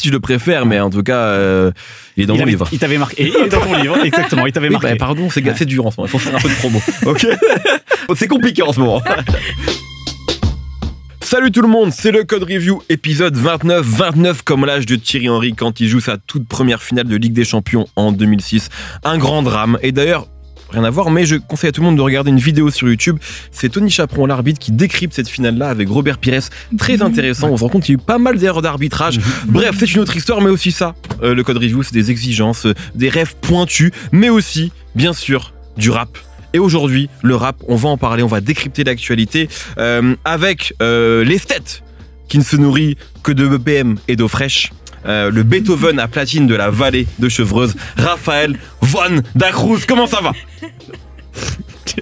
si je le préfère, mais en tout cas, euh, il est dans Il mon avait- livre. Il t'avait marqué. Et il est dans ton livre, exactement. Il t'avait Oui, marqué. bah, pardon, c'est c'est dur en ce moment. Il faut faire un peu de promo. Ok C'est compliqué en ce moment. Salut tout le monde, c'est le Code Review, épisode 29. 29 comme l'âge de Thierry Henry quand il joue sa toute première finale de Ligue des Champions en 2006. Un grand drame. Et d'ailleurs, rien à voir, mais je conseille à tout le monde de regarder une vidéo sur YouTube. C'est Tony Chaperon, l'arbitre, qui décrypte cette finale-là avec Robert Pires. Très intéressant. On se rend compte qu'il y a eu pas mal d'erreurs d'arbitrage. Bref, c'est une autre histoire, mais aussi ça. Euh, le Code Review, c'est des exigences, euh, des rêves pointus, mais aussi, bien sûr, du rap. Et aujourd'hui, le rap, on va en parler, on va décrypter l'actualité euh, avec l'esthète qui ne se nourrit que de BPM et d'eau fraîche. Euh, le Beethoven à platine de la vallée de Chevreuse, Raphaël Von Dacruz. Comment ça va?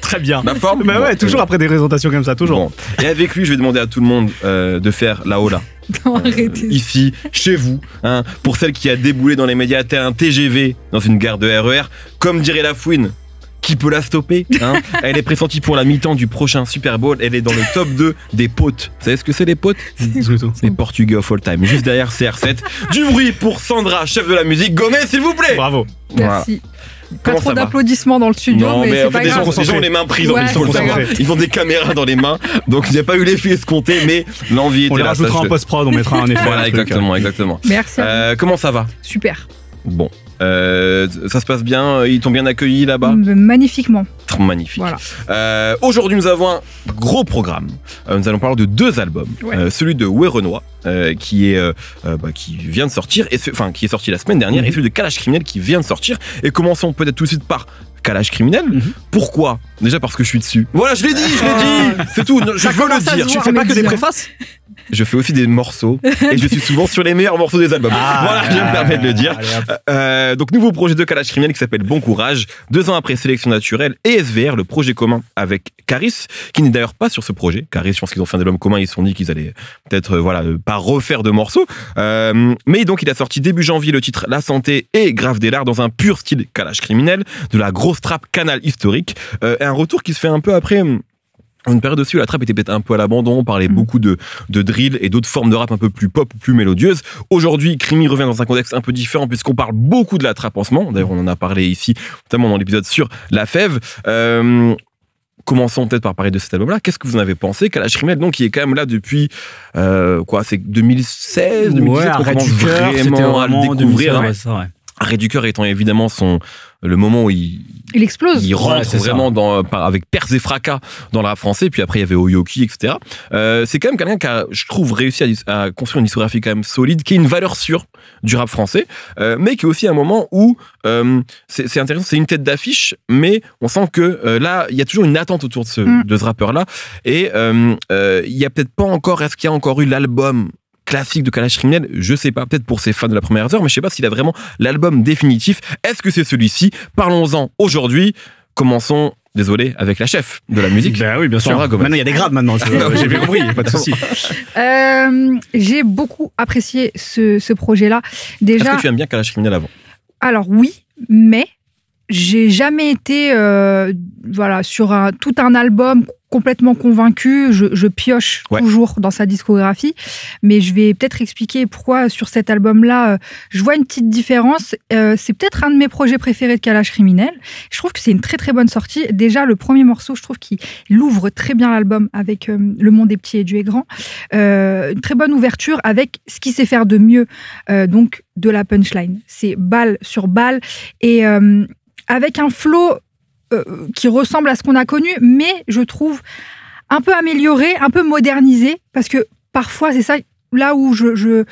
Très bien. La forme Bah ouais, toujours après des présentations comme ça, toujours. Bon. Et avec lui, je vais demander à tout le monde euh, de faire la hola. Non, Euh, arrêtez. ici, chez vous, hein, pour celle qui a déboulé dans les médias tel un TGV dans une gare de RER, comme dirait la fouine. Qui peut la stopper hein Elle est pressentie pour la mi-temps du prochain Super Bowl. Elle est dans le top 2 des potes. Vous savez ce que c'est les potes? Les Portugais of all time. Juste derrière CR7. Du bruit pour Sandra, chef de la musique. Gomez, s'il vous plaît Bravo. Voilà. Merci. Pas trop d'applaudissements dans le studio, Non, mais, mais c'est en pas fait, les gens, grave. les gens ont les mains prises Ouais. Ils ont des caméras dans les mains, donc il n'y a pas eu l'effet escompté, mais l'envie était On les là. rajoutera en post-prod, on mettra un effet. Voilà, exactement, exactement. Merci. Euh, comment ça va? Super. Bon. Euh, ça se passe bien Ils t'ont bien accueilli là-bas? M- Magnifiquement. Magnifique. Voilà. Euh, Aujourd'hui, nous avons un gros programme. Euh, nous allons parler de deux albums. Ouais. Euh, celui de euh, qui est euh, euh, bah, qui vient de sortir, et ce- enfin qui est sorti la semaine dernière, Mhm. et celui de Calage Criminel qui vient de sortir. Et commençons peut-être tout de suite par Calage Criminel. Mhm. Pourquoi? Déjà parce que je suis dessus. Voilà, je l'ai dit, je l'ai dit. C'est tout. Je veux le dire. Je fais pas que des préfaces? Je fais aussi des morceaux et je suis souvent sur les meilleurs morceaux des albums. voilà, je me permets de le dire. Allez, hop. Euh, donc nouveau projet de Calage Criminel qui s'appelle Bon Courage, deux ans après Sélection Naturelle et SVR, le projet commun avec Caris, qui n'est d'ailleurs pas sur ce projet. Caris, je pense qu'ils ont fait un album commun, ils se sont dit qu'ils allaient peut-être euh, voilà euh, pas refaire de morceaux. Euh, mais donc il a sorti début janvier le titre La Santé et Grave des Lards dans un pur style Calage Criminel, de la grosse trappe canal historique, euh, et un retour qui se fait un peu après... une période aussi où la trappe était peut-être un peu à l'abandon, on parlait Mm. beaucoup de, de drill et d'autres formes de rap un peu plus pop ou plus mélodieuses. Aujourd'hui, Crimi revient dans un contexte un peu différent puisqu'on parle beaucoup de la trappe en ce moment. D'ailleurs, on en a parlé ici, notamment dans l'épisode sur La Fève. Euh, Commençons peut-être par parler de cet album-là. Qu'est-ce que vous en avez pensé? Kalash Criminel, donc, qui est quand même là depuis euh, quoi C'est 2016, 2017 Ouais, arrêt commence c'était vraiment à le vraiment découvrir. 2016, hein. Arrêt du cœur étant évidemment son le moment où il, Il explose. il rentre vraiment dans, avec pers et fracas dans le rap français. Puis après, il y avait Oyoki, etc. Euh, c'est quand même quelqu'un qui a, je trouve, réussi à, à construire une discographie quand même solide, qui est une valeur sûre du rap français, euh, mais qui est aussi un moment où euh, c'est c'est intéressant, c'est une tête d'affiche, mais on sent que euh, là, il y a toujours une attente autour de ce, Mm. de ce rappeur-là. Et euh, euh, il y a peut-être pas encore, est-ce qu'il y a encore eu l'album classique de Kalash Criminel, je sais pas, peut-être pour ses fans de la première heure, mais je sais pas s'il a vraiment l'album définitif. Est-ce que c'est celui-ci? Parlons-en aujourd'hui. Commençons, désolé, avec la chef de la musique. Bah oui, bien sûr. Maintenant, il y a des grades maintenant. je- J'ai bien compris, pas de souci. Euh, J'ai beaucoup apprécié ce, ce projet-là. Est-ce Déjà, que tu aimes bien Kalash Criminel avant? Alors oui, mais j'ai jamais été euh, voilà sur un, tout un album complètement convaincu. Je, je pioche Ouais. toujours dans sa discographie, mais je vais peut-être expliquer pourquoi sur cet album-là, euh, je vois une petite différence. Euh, c'est peut-être un de mes projets préférés de Kalash Criminel. Je trouve que c'est une très très bonne sortie. Déjà, le premier morceau, je trouve qu'il ouvre très bien l'album avec euh, Le Monde est petit et Dieu est grand. Euh, une très bonne ouverture avec ce qu'il sait faire de mieux, donc de la punchline. C'est balle sur balle et avec un flow qui ressemble à ce qu'on a connu, mais je trouve un peu amélioré, un peu modernisé, parce que parfois c'est ça là où je je,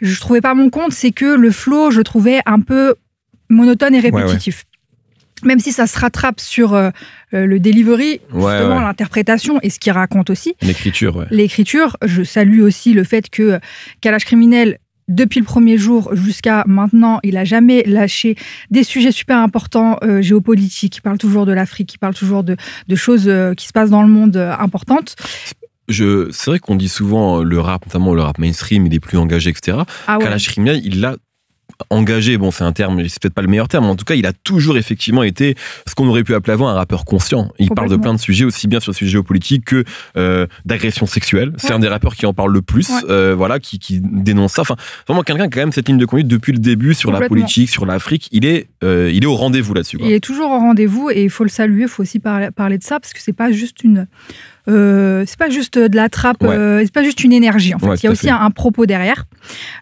je trouvais pas mon compte, c'est que le flow je trouvais un peu monotone et répétitif. Même si ça se rattrape sur euh, euh, le delivery, Ouais, justement l'interprétation et ce qu'il raconte aussi L'écriture, l'écriture. Je salue aussi le fait que Kalash Criminel, depuis le premier jour jusqu'à maintenant, il a jamais lâché des sujets super importants euh, géopolitiques. Il parle toujours de l'Afrique, il parle toujours de, de choses euh, qui se passent dans le monde euh, importantes. Je, c'est vrai qu'on dit souvent le rap, notamment le rap mainstream, il est plus engagé, etc. Ah ouais. Kalash Criminel, il l'a engagé, bon c'est un terme, c'est peut-être pas le meilleur terme, mais en tout cas il a toujours effectivement été ce qu'on aurait pu appeler avant un rappeur conscient. Il parle de plein de sujets, aussi bien sur le sujet géopolitique que euh, d'agression sexuelle. C'est un des rappeurs qui en parle le plus, euh, voilà, qui, qui, dénonce ça. Enfin, vraiment quelqu'un qui a quand même cette ligne de conduite depuis le début sur la politique, sur l'Afrique. Il est, euh, il est au rendez-vous là-dessus. Il est toujours au rendez-vous et il faut le saluer, il faut aussi parler de ça parce que c'est pas juste une euh, c'est pas juste de la trappe, euh, c'est pas juste une énergie. En fait, il y a aussi un, propos derrière.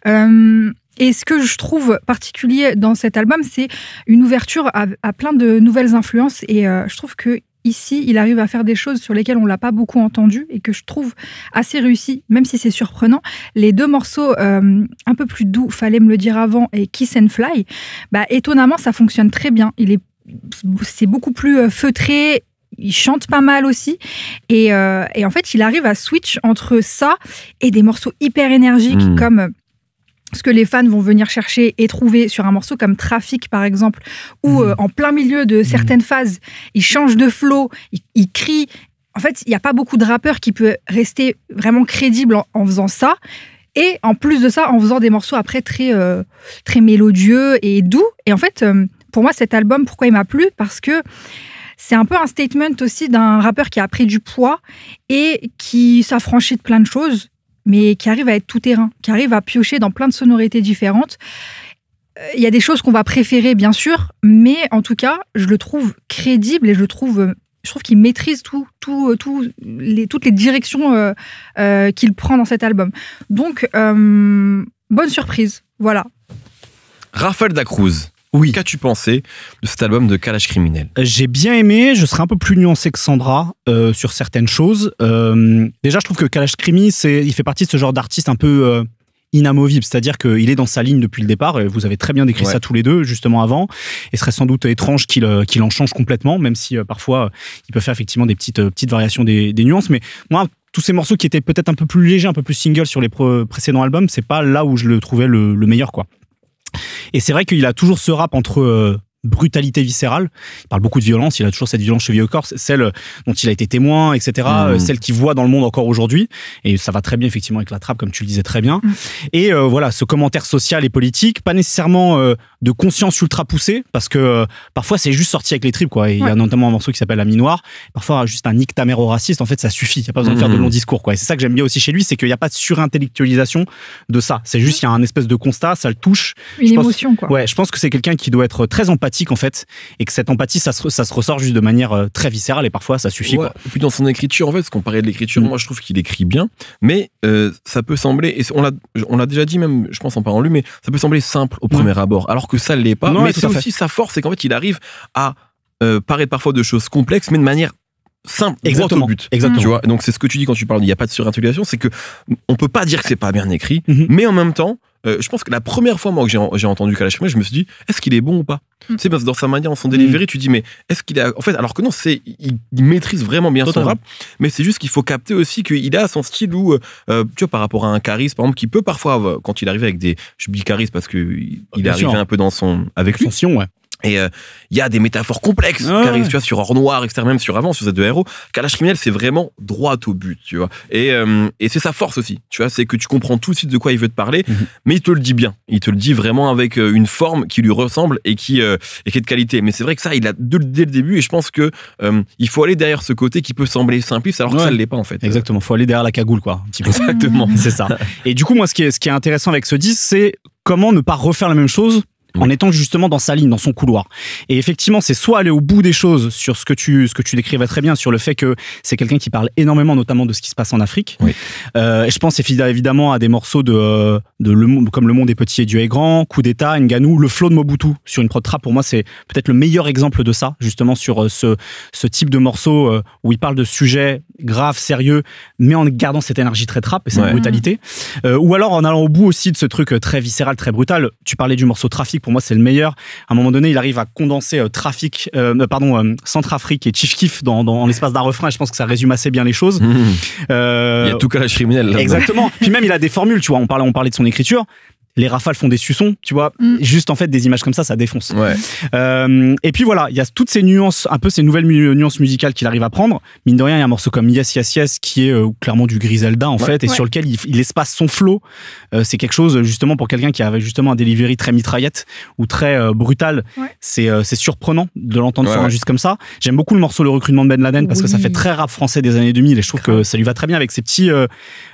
Euh, et ce que je trouve particulier dans cet album, c'est une ouverture à, plein de nouvelles influences. Et je trouve que ici, il arrive à faire des choses sur lesquelles on l'a pas beaucoup entendu et que je trouve assez réussi, même si c'est surprenant. Les deux morceaux un peu plus doux, fallait me le dire avant, et Kiss and Fly, bah, étonnamment, ça fonctionne très bien. Il est c'est beaucoup plus feutré il chante pas mal aussi. Euh, et, en fait, il arrive à switch entre ça et des morceaux hyper énergiques hmm. comme euh, ce que les fans vont venir chercher et trouver sur un morceau comme Trafic, par exemple, où hmm. euh, en plein milieu de certaines phases, il change de flow, il, crie. En fait, il n'y a pas beaucoup de rappeurs qui peuvent rester vraiment crédibles en, faisant ça. Et en plus de ça, en faisant des morceaux après très, très mélodieux et doux. Et en fait, pour moi, cet album, pourquoi il m'a plu? Parce que c'est un peu un statement aussi d'un rappeur qui a pris du poids et qui s'affranchit de plein de choses, mais qui arrive à être tout terrain, qui arrive à piocher dans plein de sonorités différentes. Euh, il y a des choses qu'on va préférer, bien sûr, mais en tout cas, je le trouve crédible et je trouve je trouve qu'il maîtrise tout, tout, tout les, toutes les directions euh, euh, qu'il prend dans cet album. Donc, bonne surprise. Voilà. Raphaël Dacruz, oui. Qu'as-tu pensé de cet album de Kalash Criminel? J'ai bien aimé, je serai un peu plus nuancé que Sandra euh, sur certaines choses. Euh, déjà, je trouve que Kalash Crimi, il fait partie de ce genre d'artiste un peu euh, inamovible, c'est-à-dire qu'il est dans sa ligne depuis le départ, et vous avez très bien décrit ça tous les deux, justement avant, et ce serait sans doute étrange qu'il en change complètement, même si parfois il peut faire effectivement des petites, petites variations des, nuances, mais moi, tous ces morceaux qui étaient peut-être un peu plus légers, un peu plus single sur les précédents albums, c'est pas là où je le trouvais le, le meilleur, quoi. Et c'est vrai qu'il a toujours ce rap entre euh, brutalité viscérale. Il parle beaucoup de violence, il a toujours cette violence cheville au corps, celle dont il a été témoin, etc., mmh. euh, celle qu'il voit dans le monde encore aujourd'hui. Et ça va très bien, effectivement, avec la trappe, comme tu le disais très bien. Mmh. Et euh, voilà, ce commentaire social et politique, pas nécessairement euh, de conscience ultra poussée, parce que parfois c'est juste sorti avec les tripes, quoi. il y a notamment un morceau qui s'appelle La Noire. Parfois, juste un nick ta mère au raciste, en fait, ça suffit. Il n'y a pas besoin de faire de mmh. longs discours, quoi. Et c'est ça que j'aime bien aussi chez lui, c'est qu'il n'y a pas de surintellectualisation de ça. C'est juste, il y a un espèce de constat, ça le touche. Une émotion, quoi. Ouais, je pense que c'est quelqu'un qui doit être très empathique, en fait, et que cette empathie, ça se, ça se ressort juste de manière euh, très viscérale et parfois ça suffit. Quoi. Et puis dans son écriture, en fait, ce qu'on parlait de l'écriture, mm. moi je trouve qu'il écrit bien, mais euh, ça peut sembler, et on l'a, on l'a déjà dit même, je pense en parlant lui, mais ça peut sembler simple au premier abord, alors que ça l'est pas. mais c'est aussi sa force, c'est qu'en fait il arrive à euh, parler parfois de choses complexes, mais de manière simple, exactement, au but. Exactement. Tu vois, donc c'est ce que tu dis quand tu parles, il n'y a pas de surintelligation, c'est que on peut pas dire que c'est pas bien écrit, mm-hmm. mais en même temps, euh, je pense que la première fois moi que j'ai entendu Kalash je me suis dit est-ce qu'il est bon ou pas mm. Parce que dans sa manière, dans son delivery, mm. tu dis mais est-ce qu'il a en fait alors que non, c'est il, maîtrise vraiment bien son rap, mais c'est juste qu'il faut capter aussi qu'il a son style où euh, euh, tu vois par rapport à un charisme par exemple qui peut parfois quand il arrive avec des je dis charisme parce que il, est arrivé un peu dans son avec lui. Son ouais. Et il euh, y a des métaphores complexes qui arrivent, tu vois, sur Or Noir, etc., même sur Avant, sur ces deux héros. Kalash Criminel, c'est vraiment droit au but, tu vois. Et, euh, et c'est sa force aussi, tu vois, c'est que tu comprends tout de suite de quoi il veut te parler, mhm. mais il te le dit bien. Il te le dit vraiment avec euh, une forme qui lui ressemble et qui, et qui est de qualité. Mais c'est vrai que ça, il a dès, le début, et je pense que il faut aller derrière ce côté qui peut sembler simpliste, alors que ça ne l'est pas, en fait. Exactement, il faut aller derrière la cagoule, quoi. Un petit peu. Exactement. c'est ça. Et du coup, moi, ce qui est, ce qui est intéressant avec ce disque, c'est comment ne pas refaire la même chose en étant justement dans sa ligne, dans son couloir. Et effectivement, c'est soit aller au bout des choses sur ce que tu ce que tu décrivais très bien sur le fait que c'est quelqu'un qui parle énormément, notamment de ce qui se passe en Afrique. Euh, et je pense évidemment à des morceaux de de le monde comme le monde est petit et Dieu est grand, Coup d'État, Nganou, le flow de Mobutu sur une prod trap. Pour moi, c'est peut-être le meilleur exemple de ça, justement sur euh, ce ce type de morceau euh, où il parle de sujets graves, sérieux, mais en gardant cette énergie très trap et cette brutalité. ou alors en allant au bout aussi de ce truc très viscéral, très brutal. Tu parlais du morceau Trafic pour moi c'est le meilleur. À un moment donné, il arrive à condenser euh, trafic, euh, euh, pardon, Centrafrique et Chief Kiff dans, dans l'espace d'un refrain. Et je pense que ça résume assez bien les choses. Mmh. il y a tout cas criminel. Exactement. Puis même, il a des formules, tu vois. On parlait, on parlait de son écriture les rafales font des suçons, tu vois. Mm. Juste en fait des images comme ça, ça défonce. Ouais. Euh, et puis voilà, il y a toutes ces nuances, un peu ces nouvelles nuances musicales qu'il arrive à prendre. Mine de rien, il y a un morceau comme Yes Yes Yes qui est euh, clairement du Griselda en Ouais. fait, et Ouais. sur lequel il, il espace son flow. Euh, c'est quelque chose justement pour quelqu'un qui avait justement un delivery très mitraillette ou très euh, brutal. Ouais. C'est euh, c'est surprenant de l'entendre Ouais, sur un juste comme ça. J'aime beaucoup le morceau Le recrutement de Ben Laden parce que ça fait très rap français des années 2000 et je trouve que ça lui va très bien avec ces petits euh,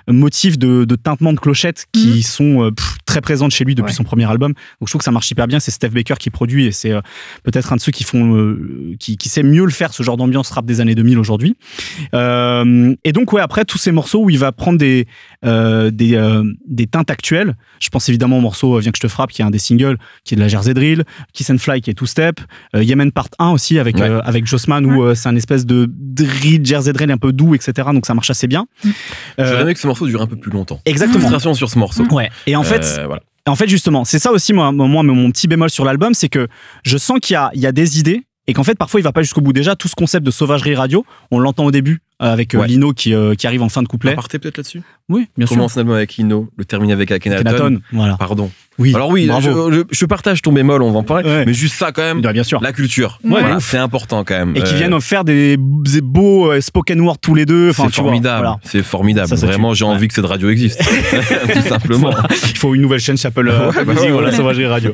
motifs de, de tintement de clochettes qui sont euh, pff, très présentes chez lui depuis Ouais. son premier album. Donc je trouve que ça marche hyper bien. C'est Steph Baker qui produit et c'est euh, peut-être un de ceux qui font euh, qui, qui sait mieux le faire ce genre d'ambiance rap des années 2000 aujourd'hui. Euh, et donc ouais après tous ces morceaux où il va prendre des des, des teintes actuelles. Je pense évidemment au morceau Viens que je te frappe qui est un des singles qui est de la Jersey Drill, Kiss and Fly qui est two step, Yemen Part 1 aussi avec Ouais. avec Jossman où c'est un espèce de drill Jersey Drill un peu doux etc. Donc ça marche assez bien. Aimé que ce morceau dure un peu plus longtemps. exactement. Frustration sur ce morceau. Ouais. Et en fait, voilà. En fait, justement, c'est ça aussi, moi, moi, mon petit bémol sur l'album, c'est que je sens qu'il y a, il y a des idées et qu'en fait, parfois, il va pas jusqu'au bout. Déjà, tout ce concept de sauvagerie radio, on l'entend au début euh, avec euh, Ouais. Lino qui, euh, qui arrive en fin de couplet. Aparté peut-être là-dessus Oui, bien sûr. Commence un album avec Lino, le termine avec Akhenaton. Akhenaton, voilà. Pardon. Oui. Alors oui, je, partage ton bémol, on va en parler. Ouais. Mais juste ça quand même, Ouais, bien sûr. la culture. Ouais, Voilà, c'est important quand même. Et qui viennent faire des, des beaux euh, spoken word tous les deux. Enfin, c'est formidable, voilà. c'est formidable. Ça, ça Vraiment, j'ai Ouais. envie que cette radio existe, tout simplement. Il faut une nouvelle chaîne s'appelle euh, bah voilà. Sauvagerie Radio.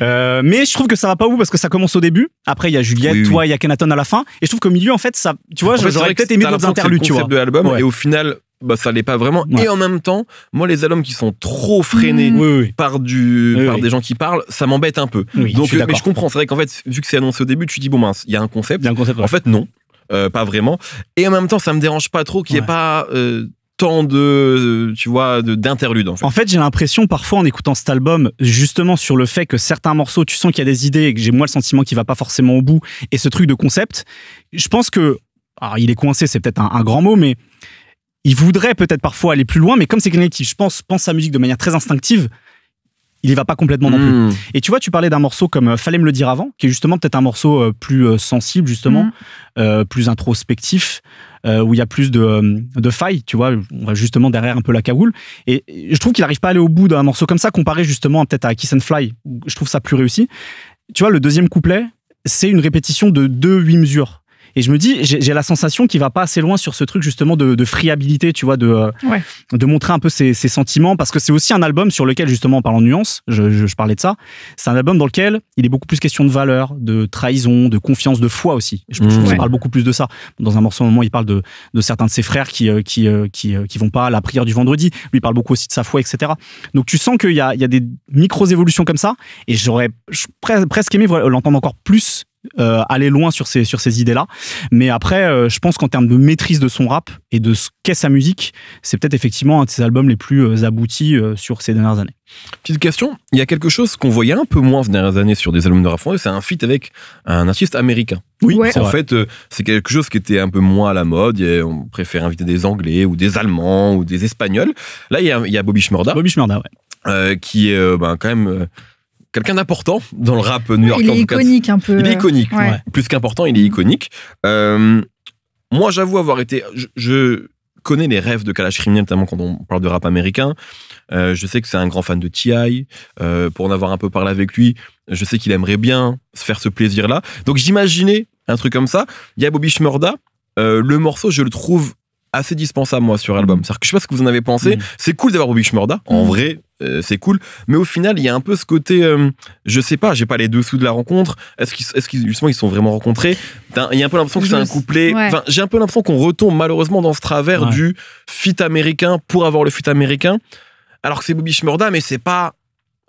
Euh, mais je trouve que ça va pas où parce que ça commence au début. Après, il y a Juliette, Oui, oui. toi, il y a Kenaton à la fin. Et je trouve qu'au milieu, en fait, ça, tu vois, j'aurais peut-être aimé d'autres interludes, tu vois. de l'album, et au final, bah, ça l'est pas vraiment. Ouais. Et en même temps, moi, les albums qui sont trop freinés Mmh. Oui, oui. par, du, Oui, par des gens qui parlent, ça m'embête un peu. Oui, Donc, je mais je comprends. C'est vrai qu'en fait, vu que c'est annoncé au début, tu dis, bon mince, il y a un concept. Bien le concept. ouais. En fait, non, Euh, pas vraiment. Et en même temps, ça me dérange pas trop qu'il n'y ait pas euh, tant de, euh, tu vois, de- d'interludes en fait. En fait, j'ai l'impression parfois en écoutant cet album, justement sur le fait que certains morceaux, tu sens qu'il y a des idées et que j'ai moi le sentiment qu'il va pas forcément au bout. Et ce truc de concept, je pense que, alors il est coincé, c'est peut-être un, un grand mot, mais il voudrait peut-être parfois aller plus loin. Mais comme c'est quelqu'un qui, je pense, pense sa musique de manière très instinctive, il y va pas complètement non plus. Mmh. Et tu vois, tu parlais d'un morceau comme euh, Fallait me le dire avant, qui est justement peut-être un morceau euh, plus euh, sensible, justement, euh, plus introspectif, euh, où il y a plus de, euh, de failles, tu vois, on va justement derrière un peu la cagoule. Et, et je trouve qu'il n'arrive pas à aller au bout d'un morceau comme ça, comparé justement peut-être à Kiss and Fly, où je trouve ça plus réussi. Tu vois, le deuxième couplet, c'est une répétition de deux huit mesures. Et je me dis, j'ai la sensation qu'il va pas assez loin sur ce truc justement de, de friabilité, tu vois, de, euh, Ouais. de montrer un peu ses, ses sentiments, parce que c'est aussi un album sur lequel, justement, en parlant de nuances, je, je- je parlais de ça, c'est un album dans lequel il est beaucoup plus question de valeur, de trahison, de confiance, de foi aussi. Je, je trouve qu'il Ouais. parle beaucoup plus de ça. Dans un morceau, à un moment, il parle de, de certains de ses frères qui, euh, qui, euh, qui, euh, qui vont pas à la prière du vendredi. Lui, il parle beaucoup aussi de sa foi, etc. Donc tu sens qu'il y a, il y a des micro-évolutions comme ça, et j'aurais presque aimé l'entendre encore plus euh, aller loin sur ces, sur ces idées-là. Mais après, euh, je pense qu'en termes de maîtrise de son rap et de ce qu'est sa musique, c'est peut-être effectivement un de ses albums les plus euh, aboutis euh, sur ces dernières années. Petite question, il y a quelque chose qu'on voyait un peu moins ces dernières années sur des albums de rap français, c'est un feat avec un artiste américain. Oui, Ouais. En vrai. fait, euh, c'est quelque chose qui était un peu moins à la mode. A- On préfère inviter des Anglais ou des Allemands ou des Espagnols. Là, il y a, il y a Bobby Shmurda, ouais. euh, qui est euh, ben, quand même euh, quelqu'un d'important dans le rap new-yorkais. Il en est iconique un peu. Il est iconique. Ouais. Plus qu'important, il est iconique. Euh, moi, j'avoue avoir été. Je, je connais les rêves de Kalash Criminel, notamment quand on parle de rap américain. Euh, je sais que c'est un grand fan de T.I. Euh, pour en avoir un peu parlé avec lui, je sais qu'il aimerait bien se faire ce plaisir-là. Donc, j'imaginais un truc comme ça. Il y a Bobby Shmurda. Euh, le morceau, je le trouve assez dispensable, moi, sur album. C'est-à-dire que je sais pas ce que vous en avez pensé. Mhm. C'est cool d'avoir Bobby Shmurda. En Mhm. vrai, euh, c'est cool. Mais au final, il y a un peu ce côté, euh, je sais pas, j'ai pas les dessous de la rencontre. Est-ce qu'ils, est-ce qu'ils justement ils sont vraiment rencontrés? Il y a un peu l'impression que c'est un couplet. ouais. Enfin, j'ai un peu l'impression qu'on retombe malheureusement dans ce travers Ouais. du fit américain pour avoir le fit américain. Alors que c'est Bobby Shmurda, mais c'est pas.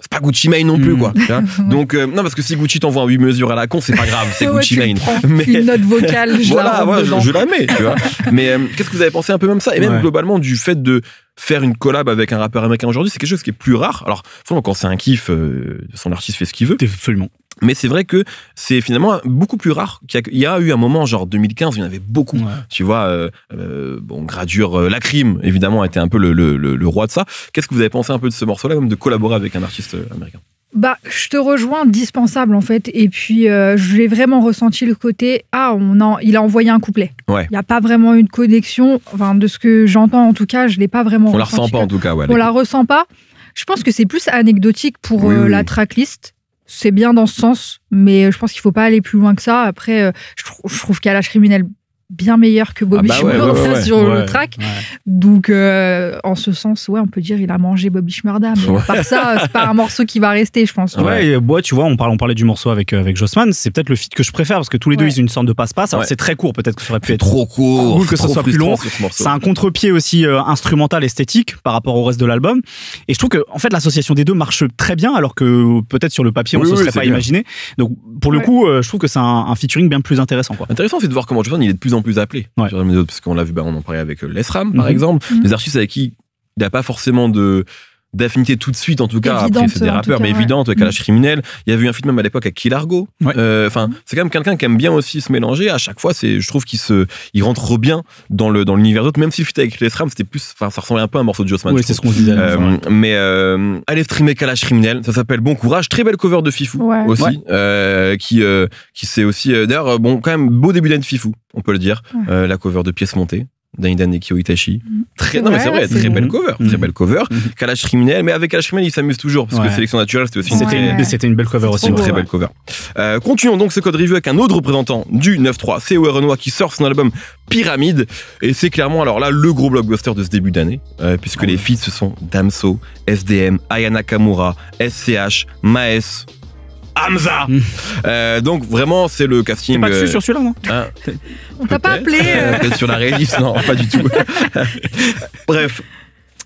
C'est pas Gucci Mane non plus, Mhm. quoi. Donc, euh, non, parce que si Gucci t'envoie un 8 mesures à la con, c'est pas grave, c'est Ouais, Gucci Mane. Mais- Une note vocale, je voilà, la ouais, je, je la mets, tu vois. Mais euh, qu'est-ce que vous avez pensé un peu même ça? Et même Ouais. globalement du fait de faire une collab avec un rappeur américain aujourd'hui, c'est quelque chose qui est plus rare. Alors, franchement, quand c'est un kiff, euh, son artiste fait ce qu'il veut. Absolument. Mais c'est vrai que c'est finalement beaucoup plus rare. qu'il y a- Il y a eu un moment, genre 2015, il y en avait beaucoup. Ouais. Tu vois, euh, euh, bon, Gradure, euh, la crime, évidemment, a été un peu le, le- le- le roi de ça. Qu'est-ce que vous avez pensé un peu de ce morceau-là, même de collaborer avec un artiste euh, américain? Bah, je te rejoins, dispensable en fait. Et puis, euh, j'ai vraiment ressenti le côté ah, on en, il a envoyé un couplet. Ouais. Il n'y a pas vraiment une connexion. Enfin, de ce que j'entends en tout cas, je l'ai pas vraiment. On la ressenti ressent pas en tout cas. Ouais, On la ressent pas. Je pense que c'est plus anecdotique pour Oui, euh, oui, la tracklist. C'est bien dans ce sens, mais je pense qu'il faut pas aller plus loin que ça. Après, euh, je, trou- je trouve qu'Alage criminel bien meilleur que Bobby Ah bah ouais, Shmurda ouais, ouais, ouais. sur Ouais, le track. ouais. Donc, euh, en ce sens, ouais, on peut dire il a mangé Bobby Shmurda. Mais Ouais. à part ça, c'est pas un morceau qui va rester, je pense. Ouais, et, ouais, tu vois, on parlait, on parlait du morceau avec, euh, avec Jossman. C'est peut-être le feat que je préfère parce que tous les deux, ils ont une sorte de passe-passe. Alors Ouais. c'est très court, peut-être que ça aurait pu être trop court, cool que c'est ce trop soit plus long. sur ce morceau. C'est un contre-pied aussi euh, instrumental, esthétique par rapport au reste de l'album. Et je trouve que, en fait, l'association des deux marche très bien, alors que peut-être sur le papier, on Oui, ne se oui, serait pas bien. imaginé. Donc, pour le coup, euh, je trouve que c'est un, un featuring bien plus intéressant, quoi. Intéressant, c'est de voir comment Johnson il est de plus en plus appelé. Ouais. Parce qu'on l'a vu, bah, on en parlait avec euh, Les Ram, par Mhm. exemple. Mhm. Des artistes avec qui il n'a pas forcément de d'affinité tout de suite en tout cas Évidente, après c'est des rappeurs cas, mais ouais. évidente avec. Kalash criminel il y avait eu un film même à l'époque avec Kilargo Ouais. Euh, enfin c'est quand même quelqu'un qui aime bien aussi se mélanger à chaque fois c'est je trouve qu'il se il rentre bien dans le dans l'univers d'autres même si le feat avec les Ram c'était plus enfin ça ressemblait un peu à un morceau de Jossman Oui, c'est ce qu'on disait. Euh, mais euh, allez streamer Kalash criminel ça s'appelle Bon courage très belle cover de Fifou Ouais. aussi Ouais. euh, qui euh, qui c'est aussi euh, d'ailleurs bon quand même beau début d'année de Fifou on peut le dire Ouais. Euh, la cover de pièces montées d'Aidan Nekio Itachi Mhm. très non mais c'est Ouais, vrai c'est- très belle cover très belle cover. Kalash criminel mais avec Kalash criminel il s'amuse toujours parce Ouais. que sélection naturelle c'était aussi une Ouais. très C'était c'était une belle cover aussi. une très belle cover. Euh, continuons donc ce code review avec un autre représentant du 9-3, c'est Renoir qui sort son album Pyramide. Et c'est clairement, alors là, le gros blockbuster de ce début d'année, euh, puisque Ah les feats ce sont Damso, SDM, Ayana Kamura, SCH, Maes. Hamza Mm. Euh, Donc vraiment c'est le T'es casting pas dessus euh, sur celui-là, non hein, On t'a pas appelé euh, Peut-être sur la rélise, non, pas du tout. Bref.